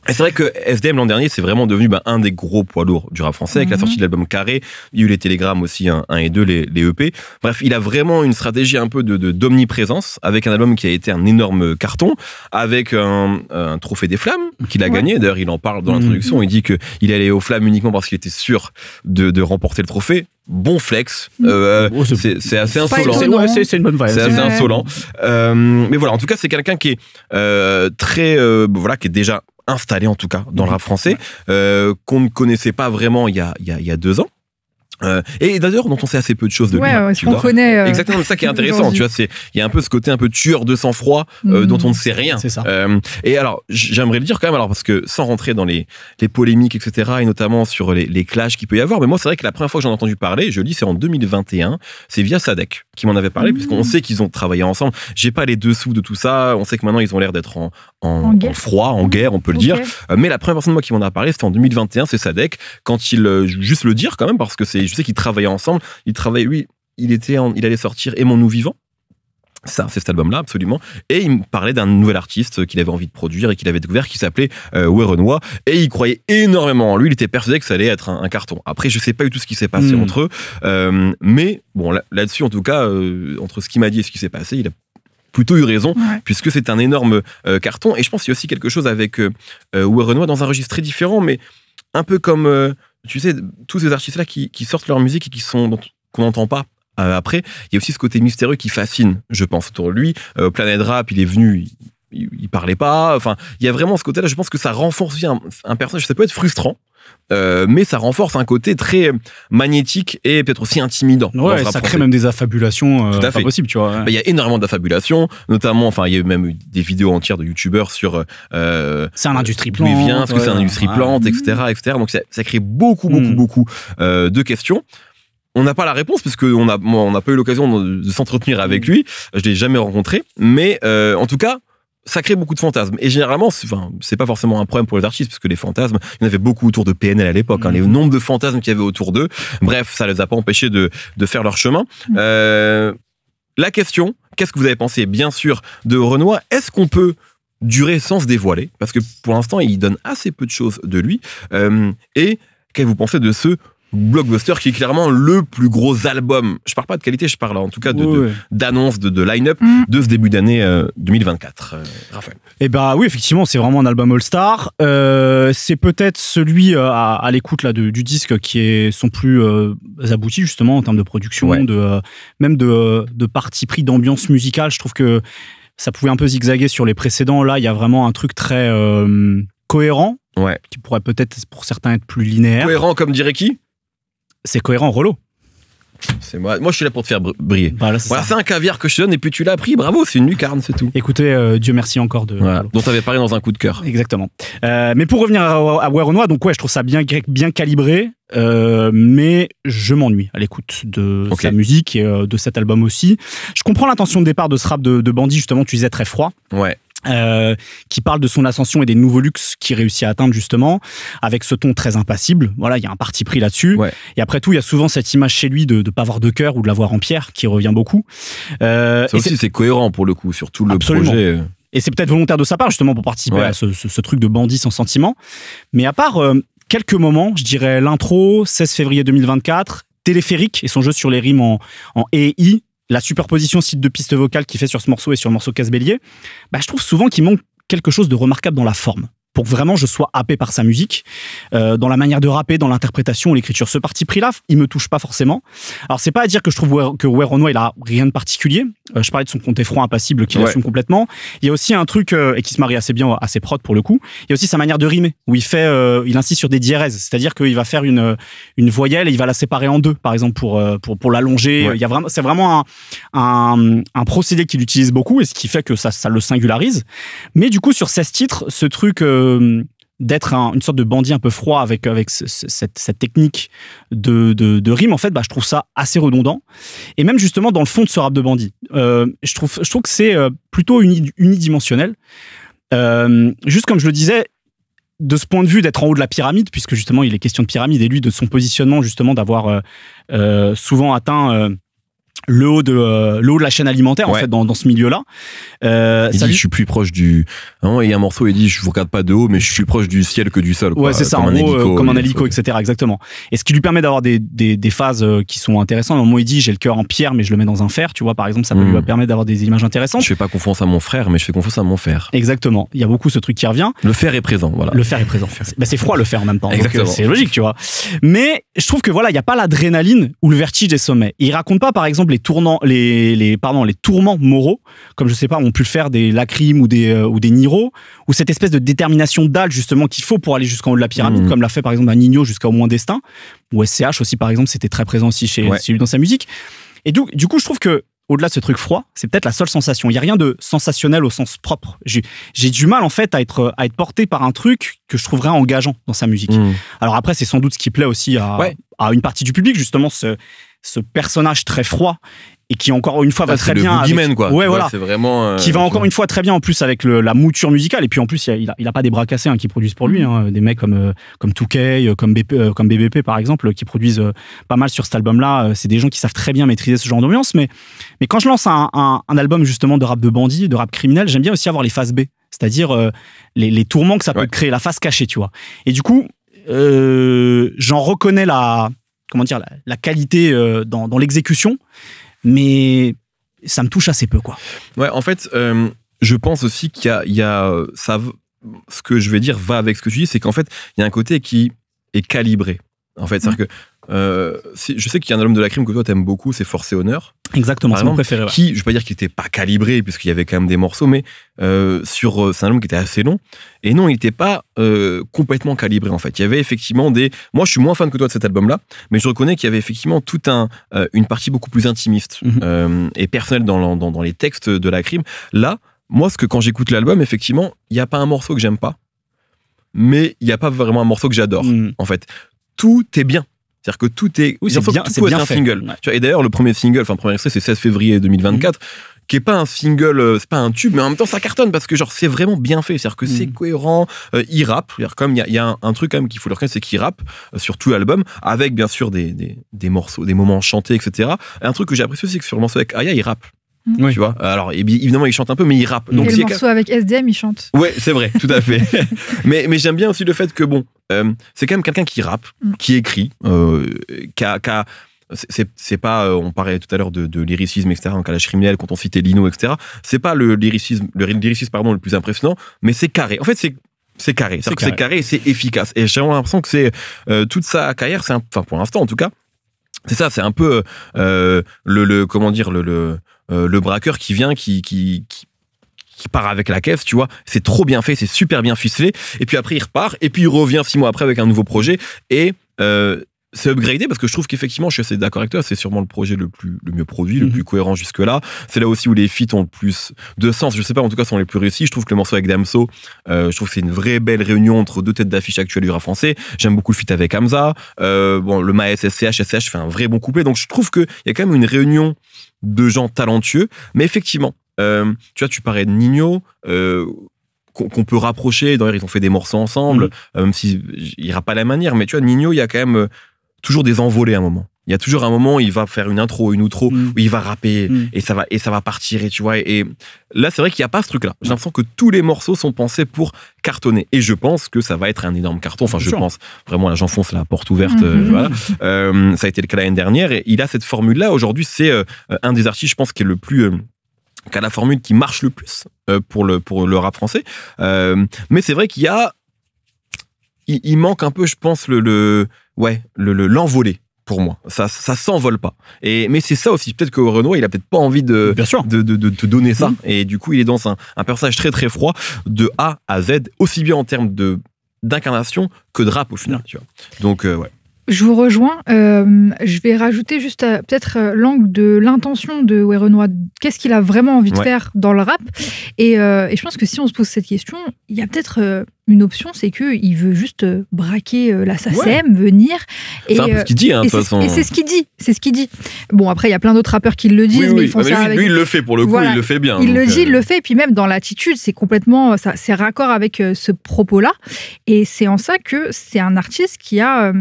C'est vrai que SDM l'an dernier, c'est vraiment devenu bah, un des gros poids lourds du rap français avec la Mhm. sortie de l'album Carré. Il y a eu les télégrammes aussi, 1 et 2, les, les EP. Bref, il a vraiment une stratégie un peu de d'omniprésence avec un album qui a été un énorme carton, avec un, un trophée des flammes qu'il a Ouais. gagné. D'ailleurs, il en parle dans Mhm. l'introduction. Il dit qu'il allait aux flammes uniquement parce qu'il était sûr de, de remporter le trophée. Bon flex. Euh, Oh, c'est- assez insolent. C'est ouais, c'est- une bonne vibe. C'est assez Ouais. insolent. Euh, mais voilà, en tout cas, c'est quelqu'un qui est euh, très, euh, voilà, qui est déjà installé en tout cas dans le rap français, euh, qu'on ne connaissait pas vraiment il y a, il y a, il y a deux ans. Euh, et d'ailleurs, dont on sait assez peu de choses de lui. Ouais, ouais, tu ce qu'on vois. connaît. euh, Exactement, c'est ça qui est intéressant. Tu vois, c'est il y a un peu ce côté un peu tueur de sang-froid euh, Mhm. dont on ne sait rien. C'est ça. Euh, et alors, j'aimerais le dire quand même, alors parce que sans rentrer dans les, les polémiques, etc., et notamment sur les, les clashs qu'il peut y avoir, mais moi, c'est vrai que la première fois que j'en ai entendu parler, je lis, c'est en 2021, c'est via Sadek qui m'en avait parlé, Mhm. puisqu'on sait qu'ils ont travaillé ensemble. J'ai pas les dessous de tout ça. On sait que maintenant, ils ont l'air d'être en, en, En guerre. en froid, en guerre, on peut le dire. Mais la première personne moi qui m'en a parlé, c'était en 2021, c'est Sadek. Quand il, juste le dire quand même, parce que c'est, je sais qu'ils travaillaient ensemble. Il travaillait, lui, il était, en- il allait sortir Aimons-nous vivants. Ça, c'est cet album-là, absolument. Et il me parlait d'un nouvel artiste qu'il avait envie de produire et qu'il avait découvert, qui s'appelait euh, Werenois. Et il croyait énormément en lui. Il était persuadé que ça allait être un, un carton. Après, je sais pas du tout ce qui s'est passé Mm. entre eux. Euh, mais bon, là- là-dessus, en tout cas, euh, entre ce qu'il m'a dit et ce qui s'est passé, il a plutôt eu raison Ouais. puisque c'est un énorme euh, carton. Et je pense qu'il y a aussi quelque chose avec euh, Werenois dans un registre très différent, mais un peu comme, tu sais, tous ces artistes-là qui, sortent leur musique et qui sont qu'on n'entend pas. euh, après, il y a aussi ce côté mystérieux qui fascine, je pense, autour de lui. Euh, Planet Rap, il est venu, il, il, parlait pas. Enfin, il y a vraiment ce côté-là. Je pense que ça renforce un, un personnage. Ça peut être frustrant, euh, mais ça renforce un côté très magnétique et peut-être aussi intimidant. Ouais, ce ça crée français. même des affabulations euh, Tout à pas fait. possible, tu vois. ouais. Bah, Il y a énormément d'affabulations, notamment, enfin, il y a eu même eu des vidéos entières de youtubeurs sur euh, C'est un industrie d'où plante. il vient, est-ce que c'est un industrie plante, etc., etc. Donc ça, ça crée beaucoup, beaucoup, Mm. beaucoup euh, de questions. On n'a pas la réponse parce qu'on on n'a pas eu l'occasion de, s'entretenir avec Mm. lui. Je l'ai jamais rencontré, mais euh, en tout cas. Ça crée beaucoup de fantasmes. Et généralement, c'est enfin, pas forcément un problème pour les artistes, parce que les fantasmes, il y en avait beaucoup autour de PNL à l'époque. hein, Mhm. les nombres de fantasmes qu'il y avait autour d'eux. Bref, ça les a pas empêchés de, de faire leur chemin. Mhm. Euh, la question, qu'est-ce que vous avez pensé, bien sûr, de Renoir? Est-ce qu'on peut durer sans se dévoiler? Parce que pour l'instant, il donne assez peu de choses de lui. Euh, et qu'est-ce que vous pensez de ce blockbuster qui est clairement le plus gros album Je parle pas de qualité, je parle en tout cas de- de- d'annonce, de, de, line-up Mm. de ce début d'année euh, 2024. Euh, Raphaël. Eh bah oui, effectivement, c'est vraiment un album all-star. Euh, c'est peut-être celui euh, à, à l'écoute là du disque qui est son plus euh, abouti justement en termes de production, Ouais. de euh, même de, de parti pris d'ambiance musicale. Je trouve que ça pouvait un peu zigzaguer sur les précédents. Là, il y a vraiment un truc très euh, cohérent Ouais. qui pourrait peut-être pour certains être plus linéaire. Cohérent comme dirait qui? C'est cohérent, Rollo. C'est moi. Moi, je suis là pour te faire br- briller. Voilà, c'est Voilà, un caviar que je te donne et puis tu l'as pris. Bravo, c'est une lucarne, c'est tout. Écoutez, euh, Dieu merci encore de. Voilà. Dont t'avais parlé dans un coup de cœur. Exactement. Euh, mais pour revenir à, à Werenoi, donc ouais, je trouve ça bien, bien calibré, euh, mais je m'ennuie à l'écoute de Ok. sa musique et de cet album aussi. Je comprends l'intention de départ de ce rap de, de Bandit, justement, tu disais très froid. Ouais. Euh, qui parle de son ascension et des nouveaux luxes qu'il réussit à atteindre justement, avec ce ton très impassible. Voilà, il y a un parti pris là-dessus. Ouais. Et après tout, il y a souvent cette image chez lui de ne pas avoir de cœur ou de l'avoir en pierre qui revient beaucoup. Euh, Ça et c'est- aussi, c'est cohérent pour le coup, sur tout le Absolument. projet. et c'est peut-être volontaire de sa part, justement, pour participer Ouais. à ce, ce- ce truc de bandit sans sentiment. Mais à part euh, quelques moments, je dirais l'intro, 16 février 2024, Téléphérique et son jeu sur les rimes en, en E et I, la superposition site de pistes vocales qu'il fait sur ce morceau et sur le morceau Casse-Bélier, bah, je trouve souvent qu'il manque quelque chose de remarquable dans la forme. Pour que vraiment je sois happé par sa musique, euh, dans la manière de rapper, dans l'interprétation l'écriture. Ce parti pris-là, il me touche pas forcément. Alors c'est pas à dire que je trouve que Werenoi il a rien de particulier. Euh, je parlais de son comté froid impassible qu'il Ouais. assume complètement. Il y a aussi un truc euh, et qui se marie assez bien à ses prods pour le coup. Il y a aussi sa manière de rimer où il fait, euh, il insiste sur des diérèses, c'est-à-dire qu'il va faire une une voyelle et il va la séparer en deux, par exemple pour euh, pour pour l'allonger. Ouais. Il y a vraiment, c'est vraiment un, un un procédé qu'il utilise beaucoup et ce qui fait que ça ça le singularise. Mais du coup sur 16 titres, ce truc d'être un- une sorte de bandit un peu froid avec avec ce- ce- cette, technique de, de, rime en fait bah, je trouve ça assez redondant. Et même justement dans le fond de ce rap de bandit euh, je trouve je trouve que c'est euh, plutôt uni- unidimensionnel. Euh, juste comme je le disais de ce point de vue d'être en haut de la pyramide puisque justement il est question de pyramide et lui de son positionnement justement d'avoir souvent atteint le haut de euh, le haut de la chaîne alimentaire en fait dans, dans ce milieu là euh, Il ça dit, lui- je suis plus proche du. Non, il y a un morceau, il dit, je vous regarde pas de haut, mais je suis plus proche du ciel que du sol. quoi. Ouais, c'est ça, Comme en un gros, euh, hélico, comme un hélico, etc. Exactement. Et ce qui lui permet d'avoir des, des, des phases qui sont intéressantes. Un moment, il dit j'ai le cœur en pierre, mais je le mets dans un fer. Tu vois, par exemple, ça peut Mm. lui permettre d'avoir des images intéressantes. Je fais pas confiance à mon frère, mais je fais confiance à mon fer. Exactement. Il y a beaucoup ce truc qui revient. Le fer est présent, voilà. Le fer est présent. C'est bah, c'est froid le fer en même temps. Exactement. C'est logique, tu vois. Mais je trouve que voilà, il n'y a pas l'adrénaline ou le vertige des sommets. Il raconte pas, par exemple, les tournants, les, les, pardon, les tourments moraux, comme je sais pas, ont pu le faire des Lacrim ou des, euh, ou des Niro, ou cette espèce de détermination dalle, justement, qu'il faut pour aller jusqu'en haut de la pyramide, Mhm. comme l'a fait, par exemple, un Nino jusqu'à au moins destin, ou SCH aussi, par exemple, c'était très présent aussi chez, Ouais. chez lui dans sa musique. Et du, du coup, je trouve que, au-delà de ce truc froid, c'est peut-être la seule sensation. Il y a rien de sensationnel au sens propre. J'ai du mal en fait à être à être porté par un truc que je trouverais engageant dans sa musique. Mm. Alors après, c'est sans doute ce qui plaît aussi à, Ouais. à une partie du public, justement, ce, ce personnage très froid et qui encore une fois va Ah, très bien. le boogeyman, avec- quoi. Ouais, Tu vois, voilà. Vraiment. euh, Qui va encore une fois très bien en plus avec le- la mouture musicale et puis en plus il a, il pas des bras cassés hein, qui produisent pour lui hein, des mecs comme euh, comme 2K euh, comme BP comme BBP par exemple qui produisent pas mal sur cet album là c'est des gens qui savent très bien maîtriser ce genre d'ambiance mais mais quand je lance un, un, un album justement de rap de bandit de rap criminel j'aime bien aussi avoir les phases B c'est-à-dire euh, les, les tourments que ça peut Ouais. créer la face cachée tu vois et du coup euh, j'en reconnais la comment dire la, qualité euh, dans, l'exécution mais ça me touche assez peu Ouais, en fait, euh, je pense aussi qu'il y a, euh, ce que je vais dire va avec ce que tu dis, c'est qu'en fait, il y a un côté qui est calibré. En fait, c'est-à-dire que euh, si- je sais qu'il y a un album de la crime que toi t'aimes beaucoup, c'est Force et Honneur, Exactement, c'est mon préféré. ouais. qui, je vais pas dire qu'il était pas calibré puisqu'il y avait quand même des morceaux, mais euh, sur, euh, c'est un album qui était assez long. Et non, il n'était pas euh, complètement calibré en fait. Il y avait effectivement des. Moi, je suis moins fan que toi de cet album-là, mais je reconnais qu'il y avait effectivement toute un, une partie beaucoup plus intimiste Mhm. euh, et personnelle dans, dans les textes de la crime. Là, moi, ce que quand j'écoute l'album, effectivement, il n'y a pas un morceau que j'aime pas, mais il n'y a pas vraiment un morceau que j'adore. Mm. En fait, tout est bien. C'est-à-dire que tout est. Oui, c'est bien- tout peut bien être un fait. single. Ouais. Et d'ailleurs, le premier single, enfin, le premier extrait, c'est 16 février 2024, qui est pas un single, euh, c'est pas un tube, mais en même temps, ça cartonne parce que, genre, c'est vraiment bien fait. C'est-à-dire que c'est Mhm. cohérent, euh, il rappe. C'est-à-dire, comme il y a, il y a un, un truc, quand même, qu'il faut le reconnaître, c'est qu'il rappe euh, sur tout l'album, avec, bien sûr, des, des, des morceaux, des moments chantés, etc. Et un truc que j'ai apprécié aussi, c'est que sur le morceau avec Aya, il rappe. Oui. Tu vois, alors évidemment il chante un peu mais il rappe. Donc et le morceau avec SDM, il chante. Ouais, c'est vrai, tout à fait. mais mais j'aime bien aussi le fait que bon, euh, c'est quand même quelqu'un qui rappe, Mm. qui écrit, euh, qui a, qui a- c'est- pas, euh, on parlait tout à l'heure de, de lyricisme, etc. En calage criminel, quand on citait Lino, etc. C'est pas le lyricisme, le lyricisme pardon le plus impressionnant, mais c'est carré. En fait, c'est c'est carré, c'est carré et c'est efficace. Et j'ai vraiment l'impression que c'est euh, toute sa carrière, c'est un- enfin pour l'instant en tout cas, c'est ça, c'est un peu euh, le, le comment dire le le, euh, le braqueur qui vient, qui part avec la caisse, tu vois. C'est trop bien fait, c'est super bien ficelé. Et puis après, il repart. Et puis il revient six mois après avec un nouveau projet. Et euh, c'est upgradé parce que je trouve qu'effectivement, je suis assez d'accord avec toi, c'est sûrement le projet le plus le mieux produit, le Mhm. plus cohérent jusque-là. C'est là aussi où les feats ont le plus de sens. Je sais pas, en tout cas, sont les plus réussis. Je trouve que le morceau avec Damso, euh, je trouve que c'est une vraie belle réunion entre deux têtes d'affiche actuelles du rap français. J'aime beaucoup le feat avec Hamza. Euh, bon, le Maes SCH, SCH fait un vrai bon couplet. Donc je trouve qu'il y a quand même une réunion de gens talentueux. Mais effectivement, euh, tu vois, tu parlais de Nino. Euh, qu'on peut rapprocher. D'ailleurs, ils ont fait des morceaux ensemble, Mhm. même s'il ira pas la manière. Mais tu vois, Nino, il y a quand même toujours des envolées à un moment. Il y a toujours un moment où il va faire une intro, une outro, Mm. où il va rapper Mm. et ça va et ça va partir et tu vois. Et, et là, c'est vrai qu'il n'y a pas ce truc-là. J'ai l'impression que tous les morceaux sont pensés pour cartonner. Et je pense que ça va être un énorme carton. Enfin, je pense vraiment là, j'enfonce la porte ouverte. euh, Mhm. voilà. Euh, ça a été le cas l'année dernière et il a cette formule-là. Aujourd'hui, c'est euh, un des artistes, je pense, qui est le plus euh, qui a la formule qui marche le plus euh, pour le pour le rap français. Euh, mais c'est vrai qu'il y a il, il manque un peu, je pense, le, le ouais le le- l'envolée pour moi. Ça ça s'envole pas. Et mais c'est ça aussi. Peut-être que Renoir, il a peut-être pas envie de Bien sûr. de, de, de te donner ça. Mhm. Et du coup, il est dans un, un personnage très très froid de A à Z, aussi bien en termes de d'incarnation que de rap au final. Tu vois. Donc euh, ouais. Je vous rejoins. Euh, je vais rajouter juste euh, peut-être euh, l'angle de l'intention de Ouais Renoir. Qu'est-ce qu'il a vraiment envie de Ouais. faire dans le rap? Et, euh, et je pense que si on se pose cette question, il y a peut-être euh, une option, c'est qu'il veut juste braquer la SACEM, venir. C'est un peu ce qu'il dit, hein, de toute façon. et c'est ce qu'il dit. C'est ce qu'il dit. Bon, après, il y a plein d'autres rappeurs qui le disent, Oui, mais ils font Ah, mais ça lui, avec lui, il le fait pour le coup, Voilà. il le fait bien. il le dit, il le fait, et puis même dans l'attitude, c'est complètement, c'est raccord avec ce propos-là. Et c'est en ça que c'est un artiste qui a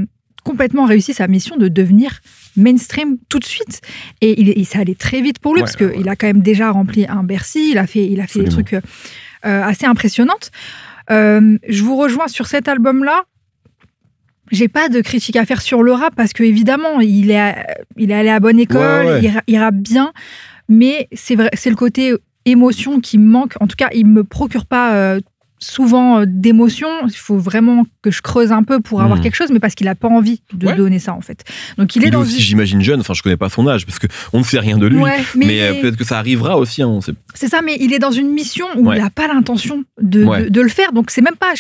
complètement réussi sa mission de devenir mainstream tout de suite. Et, il, et ça allait très vite pour lui, Ouais, parce qu'il ouais. a quand même déjà rempli un Bercy, il a fait, il a fait des trucs euh, euh, assez impressionnants. Euh, je vous rejoins sur cet album-là. J'ai pas de critique à faire sur le rap parce que évidemment il est, à- il est allé à bonne école, Ouais. Il, il rappe bien, mais c'est vrai, c'est le côté émotion qui me manque. En tout cas, il me procure pas euh, souvent euh, d'émotion. Il faut vraiment que je creuse un peu pour avoir Mhm. quelque chose, mais parce qu'il a pas envie de Ouais. donner ça en fait. Donc il est Il est dans aussi, une- j'imagine, jeune. Enfin, je connais pas son âge parce que on ne sait rien de lui. Ouais, mais, mais euh, peut-être que ça arrivera aussi. Hein, c'est ça, mais il est dans une mission où Ouais. il n'a pas l'intention de, Ouais. de, de le faire. Donc c'est même pas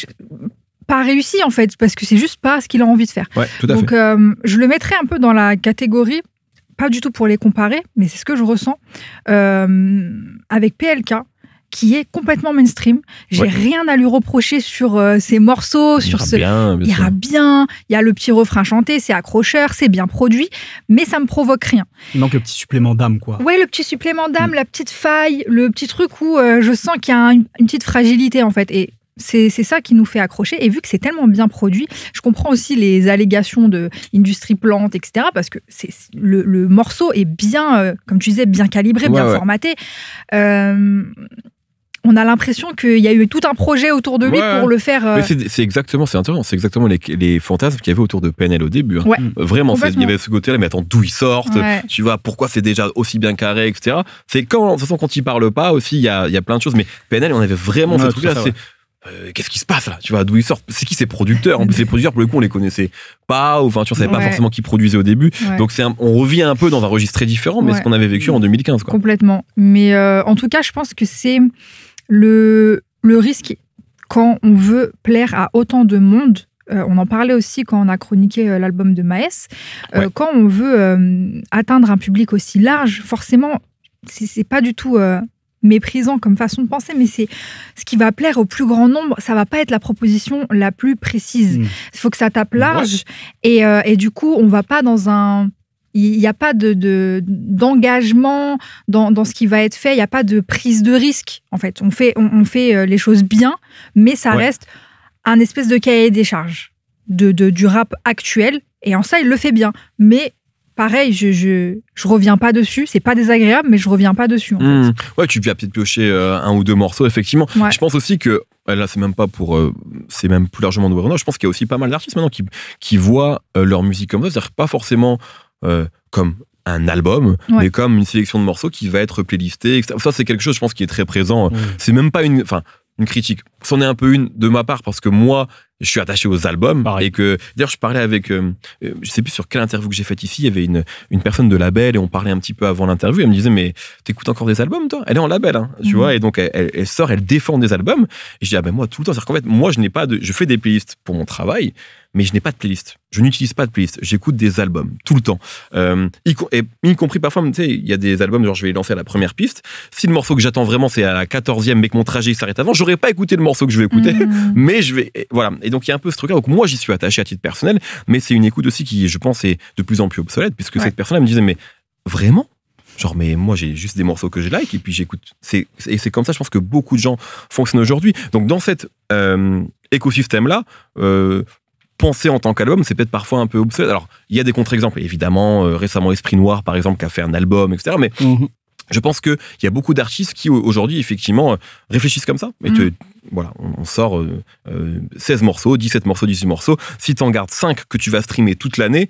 pas réussi en fait, parce que c'est juste pas ce qu'il a envie de faire. Ouais, tout à Donc fait. euh, je le mettrais un peu dans la catégorie, pas du tout pour les comparer, mais c'est ce que je ressens euh, avec PLK qui est complètement mainstream. J'ai Ouais. rien à lui reprocher sur euh, ses morceaux, Il sur ira ce. bien, bien Il ira bien, il y a le petit refrain chanté, c'est accrocheur, c'est bien produit, mais ça me provoque rien. Il manque le petit supplément d'âme, quoi. Ouais, le petit supplément d'âme, Mm. la petite faille, le petit truc où euh, je sens qu'il y a une, une petite fragilité en fait. Et c'est c'est ça qui nous fait accrocher. Et vu que c'est tellement bien produit, je comprends aussi les allégations de industrie plante, etc. Parce que c'est le, le morceau est bien, euh, comme tu disais, bien calibré, bien ouais. formaté. Euh, on a l'impression qu'il y a eu tout un projet autour de lui Ouais. pour le faire. euh, c'est exactement, c'est intéressant, c'est exactement les, les fantasmes qu'il y avait autour de PNL au début. hein. Ouais. Vraiment, c'est- il y avait ce côté-là, mais attends, d'où ils sortent? Ouais. Tu vois, pourquoi c'est déjà aussi bien carré, etc. C'est quand, de toute façon, quand ils parlent pas aussi, il y a, il y a plein de choses. Mais PNL, on avait vraiment Ouais, ce truc-là. euh, Qu'est-ce qui se passe là? Tu vois, d'où ils sortent? C'est qui ces producteurs? En plus, ces producteurs, pour le coup, on les connaissait pas, ou enfin, tu vois, on savait pas Ouais. forcément qui produisait au début. Ouais. Donc, un- on revient un peu dans un registre très différent, mais Ouais. ce qu'on avait vécu en 2015, quoi. Complètement. Mais euh, en tout cas, je pense que c'est le, le risque quand on veut plaire à autant de monde. euh, on en parlait aussi quand on a chroniqué euh, l'album de Maes. Euh, Ouais. Quand on veut atteindre un public aussi large, forcément, c'est pas du tout méprisant comme façon de penser, mais c'est ce qui va plaire au plus grand nombre. Ça va pas être la proposition la plus précise. Mm. Il faut que ça tape large. Et, euh, et du coup, on va pas dans un. Il n'y a pas de, de- d'engagement dans, dans ce qui va être fait. Il n'y a pas de prise de risque. En fait, on fait, on, on fait euh, les choses bien, mais ça Ouais. reste un espèce de cahier des charges de, de- du rap actuel. Et en ça, il le fait bien. Mais pareil, je, je, je reviens pas dessus. C'est pas désagréable, mais je reviens pas dessus. En fait. Mmh. Ouais, tu vas peut-être piocher euh, un ou deux morceaux, effectivement. Ouais. Je pense aussi que là, c'est même pas pour, euh, c'est même plus largement de. Je pense qu'il y a aussi pas mal d'artistes maintenant qui, qui voient euh, leur musique comme ça, c'est-à-dire pas forcément euh, comme un album, Ouais. mais comme une sélection de morceaux qui va être playlisté. etc. Ça, c'est quelque chose, je pense, qui est très présent. C'est même pas une, enfin, une critique. C'en est un peu une de ma part parce que moi, je suis attaché aux albums Pareil. et que d'ailleurs je parlais avec euh, je sais plus sur quelle interview que j'ai faite ici il y avait une, une personne de label et on parlait un petit peu avant l'interview. Elle me disait mais t'écoutes encore des albums toi? Elle est en label hein, tu Mhm. vois et donc elle, sort elle défend des albums. Et je dis ah ben moi tout le temps c'est qu'en fait moi je n'ai pas de je fais des playlists pour mon travail mais je n'ai pas de playlist. Je n'utilise pas de playlist. J'écoute des albums tout le temps. Euh, y, co- et y compris parfois tu sais il y a des albums genre je vais les lancer à la première piste. Si le morceau que j'attends vraiment c'est à la quatorzième mais que mon trajet s'arrête avant j'aurais pas écouté le morceau que je vais écouter. Mhm. mais je vais et voilà. Et donc il y a un peu ce truc là donc moi j'y suis attaché à titre personnel mais c'est une écoute aussi qui je pense est de plus en plus obsolète puisque Ouais. cette personne elle me disait mais vraiment? Genre mais moi j'ai juste des morceaux que je like et puis j'écoute c'est et c'est comme ça je pense que beaucoup de gens fonctionnent aujourd'hui donc dans cet écosystème là penser en tant qu'album, c'est peut-être parfois un peu obsolète. Alors, il y a des contre-exemples, évidemment. euh, récemment, Esprit Noir, par exemple, qui a fait un album, etc. Mais je pense qu'il y a beaucoup d'artistes qui, au- aujourd'hui, effectivement, euh, réfléchissent comme ça. Et Mm. voilà, on, sort euh, euh, 16 morceaux, 17 morceaux, 18 morceaux. Si tu en gardes 5 que tu vas streamer toute l'année,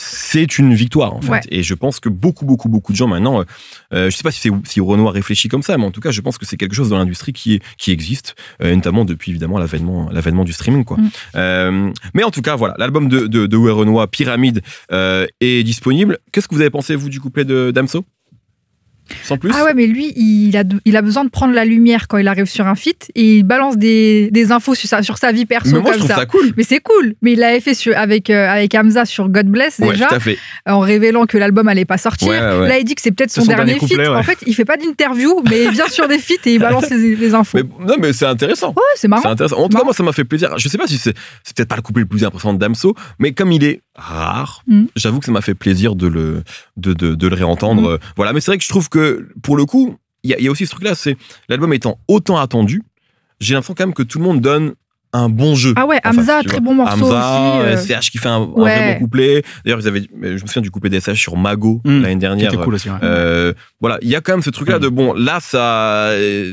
c'est une victoire, en fait. Ouais. Et je pense que beaucoup, beaucoup, beaucoup de gens maintenant, euh, euh, je sais pas si, si Renoir réfléchit comme ça, mais en tout cas, je pense que c'est quelque chose dans l'industrie qui, est- qui existe, euh, notamment depuis, évidemment, l'avènement, l'avènement du streaming, quoi. Mm. Euh, mais en tout cas, voilà, l'album de, de, de Renoir, Pyramide, est disponible. Qu'est-ce que vous avez pensé, vous, du couplet de Damso? Sans plus Ah ouais, mais lui, il a, il a besoin de prendre la lumière quand il arrive sur un feat et il balance des, des infos sur sa, sur sa vie perso Mais moi, je trouve ça. ça cool. Mais c'est cool. Mais il l'avait fait sur, avec, euh, avec Hamza sur God Bless Ouais, déjà, tout à fait. en révélant que l'album allait pas sortir. Ouais, ouais. Là, il dit que c'est peut-être son, son dernier, dernier couplet, feat. En fait, il fait pas d'interview, mais il vient sur des feats et il balance les, les infos. Mais, non, mais c'est intéressant. Ouais, c'est marrant. Intéressant. En tout cas, moi, ça m'a fait plaisir. Je sais pas si c'est, peut-être pas le couplet le plus impressionnant de Damso, mais comme il est rare, Mm. j'avoue que ça m'a fait plaisir de le, de, de, de le réentendre. Mm. Voilà. Mais c'est vrai que je trouve que, pour le coup, il y, a- il y a aussi ce truc-là, c'est l'album étant autant attendu, j'ai l'impression quand même que tout le monde donne un bon jeu. Ah ouais, en face, Hamza, très bon morceau Hamza, aussi. euh, SCH qui fait un, un ouais. vrai bon couplet. D'ailleurs, ils avaient, je me souviens du couplet d'SCH sur Mago Mm. l'année dernière. était cool aussi. ouais. Euh, voilà, il y a quand même ce truc-là Mm. de bon, là, ça,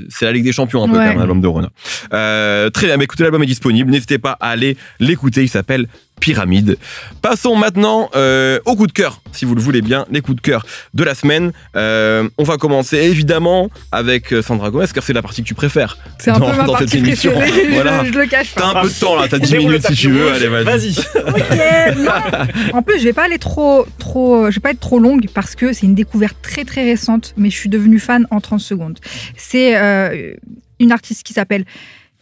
c'est la Ligue des Champions un peu Ouais. quand même, l'album de Rona. Euh, très bien, mais écoutez, l'album est disponible. N'hésitez pas à aller l'écouter. Il s'appelle Pyramide. Passons maintenant euh, au coup de cœur, si vous le voulez bien, les coups de cœur de la semaine. Euh, on va commencer évidemment avec euh, Sandra Gomez, car c'est la partie que tu préfères. C'est un dans- peu ma dans cette partie émission. préférée. Voilà. je, je le cache pas. T'as un peu de temps là, t'as 10 Déroule le minutes si tu veux. Allez, vas-y. Vas-y. Ok, non. En plus, je vais pas aller trop, trop, je vais pas être trop longue parce que c'est une découverte très très récente, mais je suis devenue fan en 30 secondes. C'est euh, une artiste qui s'appelle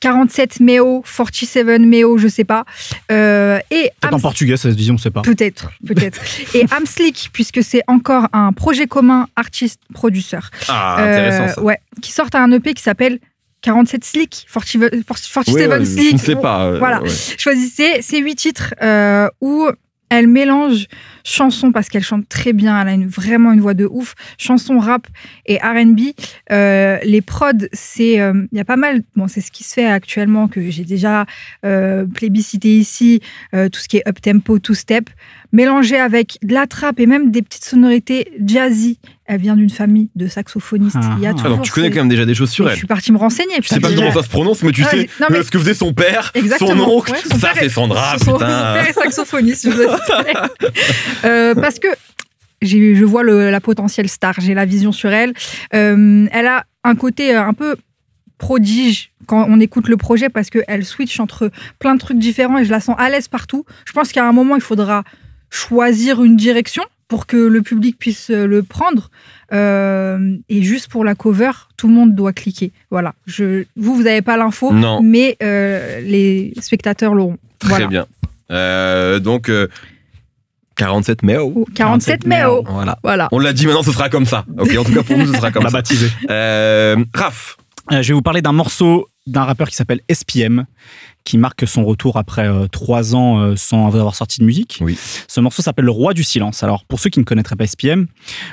47 Meo, 47 Meo, je sais pas. Euh, et en portugais, ça se dit, on sait pas. Peut-être, peut-être. Et Amslick, puisque c'est encore un projet commun artiste-produceur. Ah, Euh, intéressant ça. ouais, qui sortent un EP qui s'appelle 47 Slick, 47 47 Ouais, ouais, Slick. je ne sais pas. euh, Voilà. ouais. Choisissez ces huit titres euh, où elle mélange chansons parce qu'elle chante très bien, elle a vraiment une voix de ouf, chansons rap et R&B. Euh, les prods, c'est euh, il y a pas mal. Bon, c'est ce qui se fait actuellement que j'ai déjà euh, plébiscité ici, tout ce qui est up tempo, two step, mélangé avec de la trap et même des petites sonorités jazzy. Elle vient d'une famille de saxophonistes. Il y a Ah, donc tu connais ces- quand même déjà des choses sur elle. Je suis partie me renseigner. Je sais pas comment ça se prononce, mais tu Ouais, sais j'ai- non, mais- euh, ce que faisait son père, son Exactement. oncle. Ouais, son ça, c'est est- Sandra, son, son père est saxophoniste. je vous assure. Euh, parce que je vois le- la potentielle star, j'ai la vision sur elle. Euh, elle a un côté euh, un peu prodige quand on écoute le projet parce qu'elle switch entre plein de trucs différents et je la sens à l'aise partout. Je pense qu'à un moment, il faudra choisir une direction pour que le public puisse euh, le prendre. Euh, et juste pour la cover, tout le monde doit cliquer. Voilà. Je, vous, vous n'avez pas l'info, Non. mais euh, les spectateurs l'auront. Très Voilà. bien. Euh, donc, euh, 47 mai. oh. Oh, 47 mai. oh. Voilà. Voilà. On l'a dit, maintenant ce sera comme ça. Ok, en tout cas pour nous, ce sera comme ça. baptisé. Euh, Raph, Euh, je vais vous parler d'un morceau d'un rappeur qui s'appelle SPM, qui marque son retour après euh, trois ans euh, sans avoir sorti de musique. Oui. Ce morceau s'appelle Le Roi du Silence. Alors, pour ceux qui ne connaîtraient pas SPM,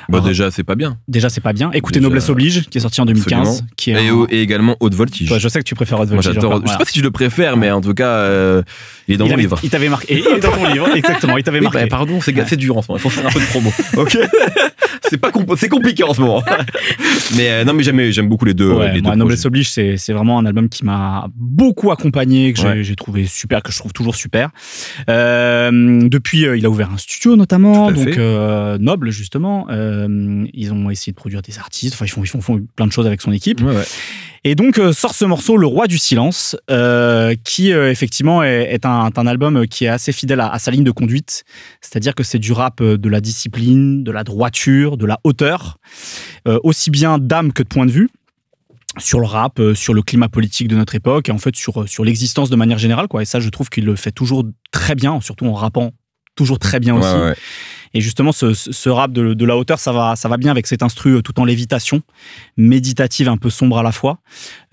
bah, Alors, déjà, c'est pas bien. déjà, c'est pas bien. Écoutez Déjà, Noblesse Oblige, qui est sorti en 2015. absolument. Qui est Et, un- au- et également Haute Voltige. Toi, je sais que tu préfères Moi, j'adore. encore, Je sais pas si je le préfère, mais en tout cas, euh, il est dans il mon avait- livre. Il t'avait marqué. Et il est dans ton livre, exactement. Il t'avait Oui, marqué. bah, pardon, c'est c'est dur en ce moment. Il faut faire un peu de promo. Ok. c'est pas compl- c'est compliqué en ce moment. mais euh, non, mais j'aime j'aime beaucoup les deux. Ouais, les deux Noblesse. Oblige, c'est c'est vraiment un album qui m'a beaucoup accompagné, que j'ai Ouais. trouvé super, que je trouve toujours super. Euh, depuis, euh, il a ouvert un studio notamment, donc euh, Noble justement. Ils ont essayé de produire des artistes, enfin ils font, ils font, font plein de choses avec son équipe. Ouais. Et donc euh, sort ce morceau, Le Roi du Silence, euh, qui euh, effectivement est, est un, un album qui est assez fidèle à, à sa ligne de conduite. C'est-à-dire que c'est du rap de la discipline, de la droiture, de la hauteur, euh, aussi bien d'âme que de point de vue sur le rap, sur le climat politique de notre époque et en fait sur, sur l'existence de manière générale. Quoi. Et ça, je trouve qu'il le fait toujours très bien, surtout en rappant toujours très bien aussi. Ouais, ouais. Et justement, ce, rap de, de la hauteur, ça va, ça va bien avec cet instru euh, tout en lévitation, méditative, un peu sombre à la fois.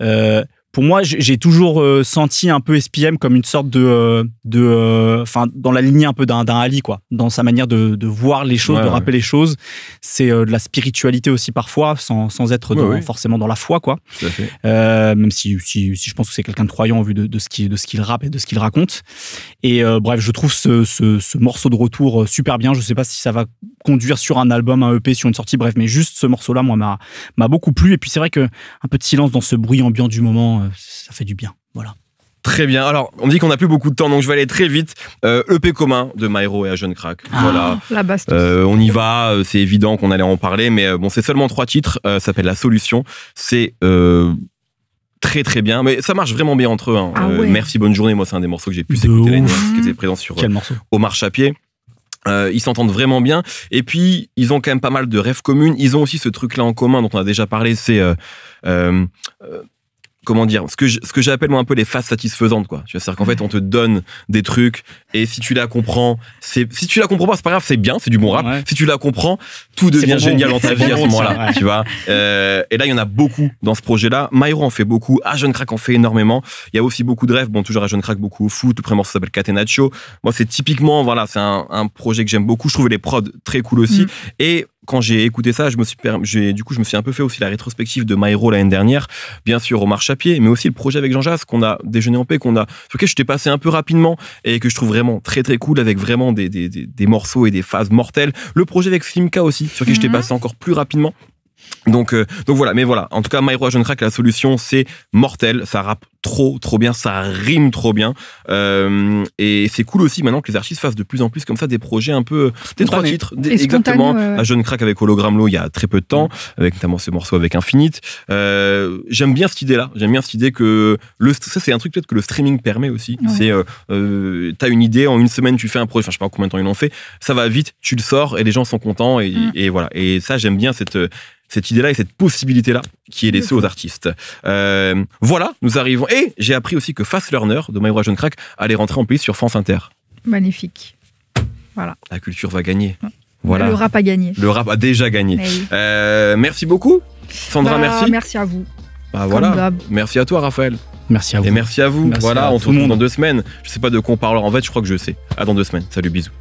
Euh, pour moi, j'ai toujours euh, senti un peu SPM comme une sorte de, euh, de, euh, enfin, dans la lignée un peu d'un Ali, quoi, dans sa manière de, de voir les choses, Ouais, de ouais. rappeler les choses. C'est de la spiritualité aussi parfois, sans, sans être Ouais, dans- ouais. forcément dans la foi, quoi. Tout à fait. Même si, si, si je pense que c'est quelqu'un de croyant au vu de, de ce qu'il de ce qu'il rappe et de ce qu'il raconte. Et bref, je trouve ce, ce, ce morceau de retour super bien. Je sais pas si ça va conduire sur un album, un EP, sur une sortie, bref, mais juste ce morceau-là, moi, m'a m'a beaucoup plu. Et puis c'est vrai que un peu de silence dans ce bruit ambiant du moment, euh, ça fait du bien. Voilà. Très bien. Alors, on me dit qu'on n'a plus beaucoup de temps, donc je vais aller très vite. Euh, EP commun de Myro et Jeune Crack. Ah. Voilà. La baston. Euh, on y va, c'est évident qu'on allait en parler, mais bon, c'est seulement trois titres. Euh, ça s'appelle La Solution. C'est euh, très très bien, mais ça marche vraiment bien entre eux. hein. Ah Euh, ouais. Merci, bonne journée. Moi, c'est un des morceaux que j'ai pu écouter l'année qui était présent sur Quel morceau Omar Chapier. Euh, ils s'entendent vraiment bien. Et puis, ils ont quand même pas mal de rêves communs. Ils ont aussi ce truc-là en commun dont on a déjà parlé, c'est... euh, euh, euh, comment dire ce que je- ce que j'appelle moi un peu les phases satisfaisantes quoi. Tu vois c'est à dire qu'en fait on te donne des trucs et si tu la comprends c'est si tu la comprends pas c'est pas grave c'est bien c'est du bon rap. Ouais. si tu la comprends tout devient bon, génial bon. dans ta vie à ce moment-là ouais. tu vois. Euh, et là il y en a beaucoup dans ce projet là Myro en fait beaucoup Ah Jeune Crack en fait énormément. Il y a aussi beaucoup de rêves. Bon toujours à Jeune Crack beaucoup au foot. Le premier morceau s'appelle Catenaccio. Moi c'est typiquement voilà c'est un, un projet que j'aime beaucoup. Je trouvais les prods très cool aussi. Mm. et quand j'ai écouté ça, je me suis j'ai- du coup je me suis un peu fait aussi la rétrospective de Myro l'année dernière, bien sûr Omar Chapier, mais aussi le projet avec Jean Jass qu'on a déjeuné en paix, qu'on a sur lequel je t'ai passé un peu rapidement et que je trouve vraiment très très cool avec vraiment des, des, des, des morceaux et des phases mortelles. Le projet avec Slimka aussi, sur lequel je t'ai Mhm. passé encore plus rapidement. Donc, euh, donc voilà, mais voilà. En tout cas, Myro à Jeune Crack, la solution, c'est mortel. Ça rappe trop, trop bien. Ça rime trop bien. Euh, et c'est cool aussi maintenant que les artistes fassent de plus en plus comme ça des projets un peu, des trois titres. des- exactement. ouais, ouais. À Jeune Crack avec Hologram Low il y a très peu de temps, avec notamment ce morceau avec Infinite. Euh, J'aime bien cette idée-là. J'aime bien cette idée que le, ça, c'est un truc peut-être que le streaming permet aussi. Ouais. C'est, euh, euh, t'as une idée, en une semaine, tu fais un projet. Enfin, je sais pas combien de temps ils l'ont fait. Ça va vite, tu le sors et les gens sont contents et, Mm. et voilà. Et ça, j'aime bien cette, cette idée-là et cette possibilité-là qui est laissée aux artistes. Euh, voilà, nous arrivons. Et j'ai appris aussi que Fast Learner de My Jeune Crack allait rentrer en pays sur France Inter. Magnifique. La culture va gagner. Voilà. Le rap a gagné. Le rap a déjà gagné. Oui. Euh, merci beaucoup. Sandra, Bah, merci. Merci à vous. Bah, voilà. Merci à toi, Raphaël. Merci à vous. Et merci à vous. Merci voilà, à on se retrouve dans deux semaines. Je sais pas de quoi on parlera. En fait, je crois que je sais. À dans deux semaines. Salut, bisous.